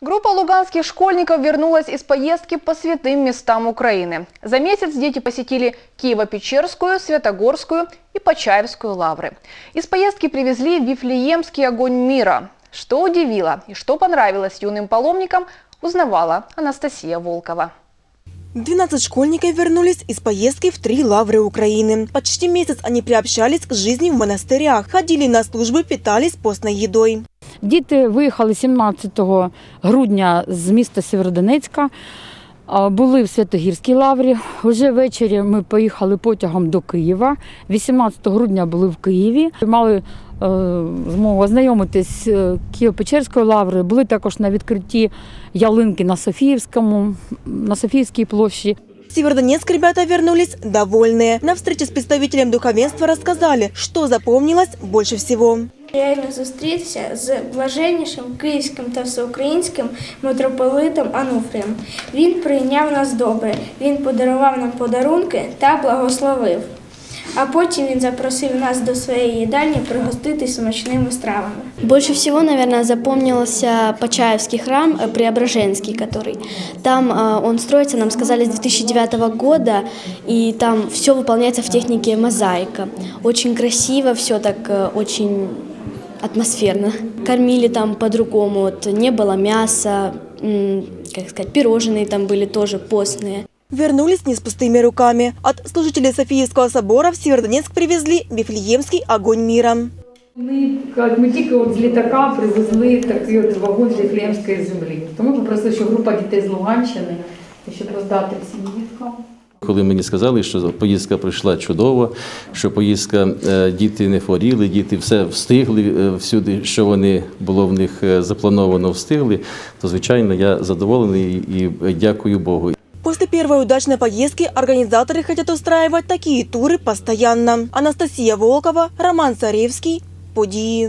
Группа луганских школьников вернулась из поездки по святым местам Украины. За месяц дети посетили Киево-Печерскую, Святогорскую и Почаевскую лавры. Из поездки привезли Вифлеемский огонь мира. Что удивило и что понравилось юным паломникам, узнавала Анастасия Волкова. 12 школьников вернулись из поездки в три лавры Украины. Почти месяц они приобщались к жизни в монастырях, ходили на службы, питались постной едой. Діти виїхали 17 грудня з міста Сєвєродонецька, були в Святогірській лаврі. Уже ввечері ми поїхали потягом до Києва. 18 грудня були в Києві. Мали е, змогу ознайомитись з е, Києво-Печерською лаврою. Були також на відкритті ялинки на Софіївському, на Софіївській площі. В ребята вернулись довольные. На встрече с представителем духовенства рассказали, что запомнилось больше всего Реально зустрітися з блаженнішим київським та всеукраїнським митрополитом Ануфрієм. Він прийняв нас добре, він подарував нам подарунки та благословив. А потім він запросив нас до своєї їдальні пригоститись смачними стравами. Больше всего, наверное, запомнился Почаевский храм э, Преображенский, который там э, он строится, нам сказали, с 2009 года, и там все выполняется в технике мозаика. Очень красиво, все так э, очень атмосферно. Кормили там по-другому, вот, не было мяса, м, как сказать, пирожные там были тоже постные. Вернулись не с пустыми руками. От служителей Софиевского собора в Северодонецк привезли Вифлеемский огонь мира. Ми, як ми тільки от з літака привезли такий от вагон з Віфлеємської землі. Тому попросили, що група дітей з Луганщини, щоб роздати всім діткам. Коли мені сказали, що поїздка пройшла чудово, що поїздка е, діти не хворіли, діти все встигли е, всюди, що вони було в них е, заплановано, встигли, то звичайно я задоволений і дякую Богу. После первой удачной поездки организаторы хотят устраивать такие туры постоянно. Анастасия Волкова, Роман Царевский, Подии.